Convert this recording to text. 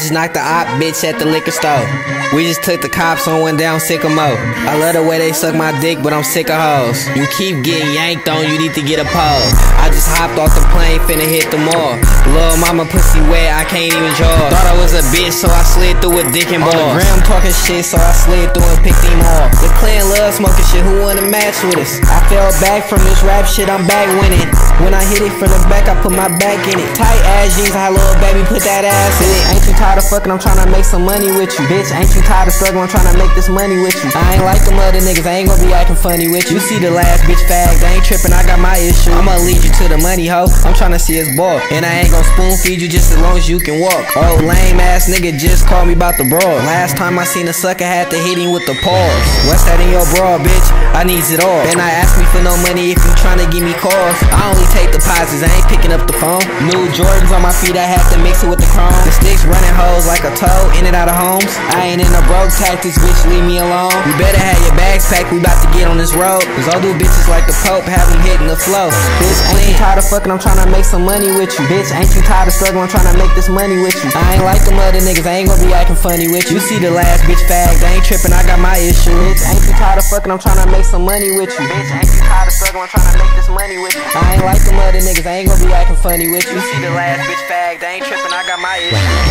just knocked the op bitch at the liquor store. We just took the cops on one down Sycamore. I love the way they suck my dick, but I'm sick of hoes. You keep getting yanked on, you need to get a pause. I just hopped off the plane, finna hit the mall. Lil' mama pussy wet, I can't even draw. Thought I was a bitch, so I slid through a dick and ball. On the gram talking shit, so I slid through and picked him off. Smoking shit, who wanna match with us? I fell back from this rap shit, I'm back winning. When I hit it from the back, I put my back in it. Tight ass jeans, high little baby, put that ass in it. Ain't you tired of fucking? I'm trying to make some money with you, bitch. Ain't you tired of struggling? I'm tryna make this money with you. I ain't like them other niggas, I ain't gonna be acting funny with you. You see the last bitch fag, they ain't tripping, I got my issue. I'ma lead you to the money, hoe. I'm trying to see his ball. And I ain't gon' spoon feed you just as long as you can walk. Oh, lame ass nigga just called me about the brawl. Last time I seen a sucker had to hit him with the paws. What's that in your bra, bitch? I needs it all. Then I ask me for no money if you tryna give me calls. I only take deposits, I ain't picking up the phone. New Jordans on my feet, I have to mix it with the chrome. The sticks running hoes like a toe, in and out of homes. I ain't in the broke tactics, bitch, leave me alone. You better have your bags packed, we bout to get on this road. Cause all do bitches like the Pope, have them hitting the flow. Bitch, ain't you tired of fucking, I'm tryna make some money with you. Bitch, ain't you tired of struggling, I'm tryna make this money with you. I ain't like them other niggas, I ain't gonna be acting funny with you. You see the last bitch fag, they ain't tripping, I got my issue. Bitch, ain't you tired of fucking, I'm tryna make some money with you. Bitch, ain't you tired of struggling, I'm tryna make this money with you. I ain't like them other niggas, I ain't gonna be acting funny with you. You see the last bitch fag, they ain't tripping, I got my issue.